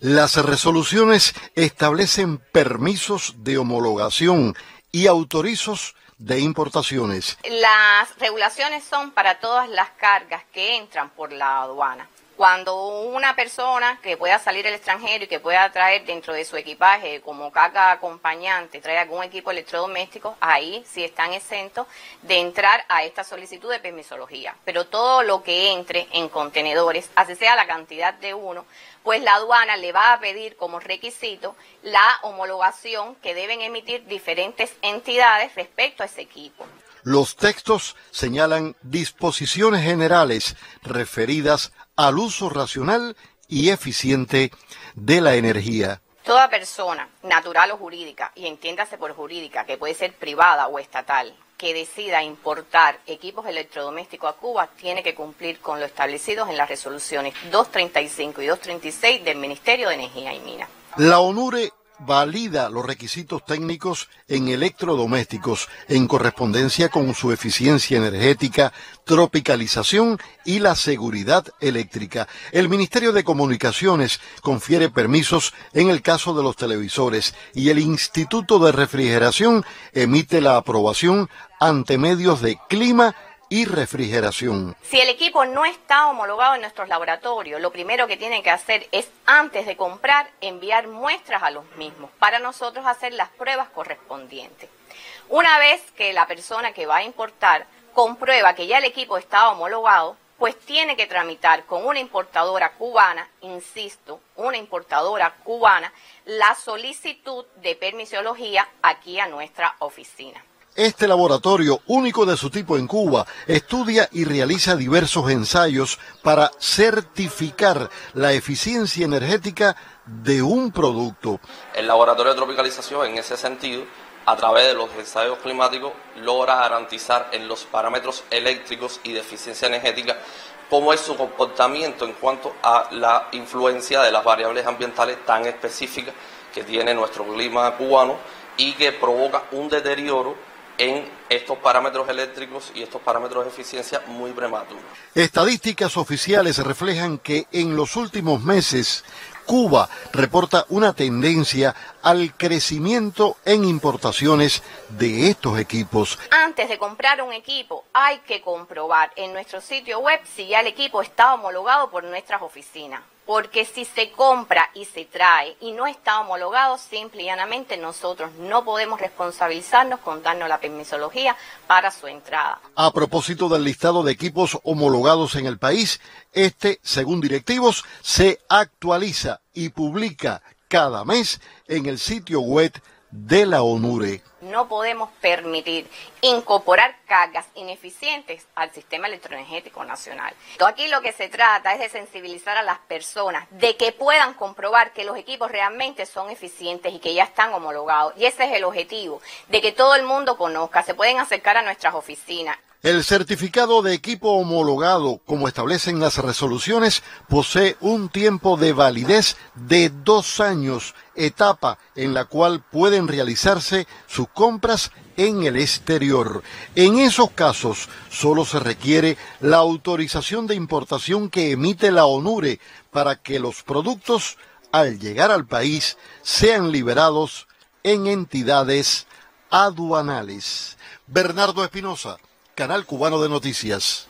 Las resoluciones establecen permisos de homologación y autorizos de importaciones. Las regulaciones son para todas las cargas que entran por la aduana. Cuando una persona que pueda salir al extranjero y que pueda traer dentro de su equipaje como carga acompañante, trae algún equipo electrodoméstico, ahí sí están exentos de entrar a esta solicitud de permisología. Pero todo lo que entre en contenedores, así sea la cantidad de uno, pues la aduana le va a pedir como requisito la homologación que deben emitir diferentes entidades respecto a ese equipo. Los textos señalan disposiciones generales referidas al uso racional y eficiente de la energía. Toda persona, natural o jurídica, y entiéndase por jurídica, que puede ser privada o estatal, que decida importar equipos electrodomésticos a Cuba, tiene que cumplir con lo establecido en las resoluciones 235 y 236 del Ministerio de Energía y Minas. La ONURE valida los requisitos técnicos en electrodomésticos en correspondencia con su eficiencia energética, tropicalización y la seguridad eléctrica. El Ministerio de Comunicaciones confiere permisos en el caso de los televisores y el Instituto de Refrigeración emite la aprobación ante medios de clima y refrigeración. Si el equipo no está homologado en nuestros laboratorios, lo primero que tienen que hacer es, antes de comprar, enviar muestras a los mismos para nosotros hacer las pruebas correspondientes. Una vez que la persona que va a importar comprueba que ya el equipo está homologado, pues tiene que tramitar con una importadora cubana, insisto, una importadora cubana, la solicitud de permisología aquí a nuestra oficina. Este laboratorio, único de su tipo en Cuba, estudia y realiza diversos ensayos para certificar la eficiencia energética de un producto. El laboratorio de tropicalización, en ese sentido, a través de los ensayos climáticos, logra garantizar en los parámetros eléctricos y de eficiencia energética cómo es su comportamiento en cuanto a la influencia de las variables ambientales tan específicas que tiene nuestro clima cubano y que provoca un deterioro en estos parámetros eléctricos y estos parámetros de eficiencia muy prematuros. Estadísticas oficiales reflejan que en los últimos meses Cuba reporta una tendencia al crecimiento en importaciones de estos equipos. Antes de comprar un equipo hay que comprobar en nuestro sitio web si ya el equipo está homologado por nuestras oficinas porque si se compra y se trae y no está homologado, simple y llanamente nosotros no podemos responsabilizarnos con darnos la permisología para su entrada. A propósito del listado de equipos homologados en el país, este, según directivos, se actualiza y publica cada mes en el sitio web de la ONURE. No podemos permitir incorporar cargas ineficientes al sistema electroenergético nacional. Aquí lo que se trata es de sensibilizar a las personas, de que puedan comprobar que los equipos realmente son eficientes y que ya están homologados. Y ese es el objetivo, de que todo el mundo conozca, se pueden acercar a nuestras oficinas. El certificado de equipo homologado, como establecen las resoluciones, posee un tiempo de validez de dos años, etapa en la cual pueden realizarse sus compras en el exterior. En esos casos, solo se requiere la autorización de importación que emite la ONURE para que los productos, al llegar al país, sean liberados en entidades aduanales. Bernardo Espinosa Canal Cubano de Noticias.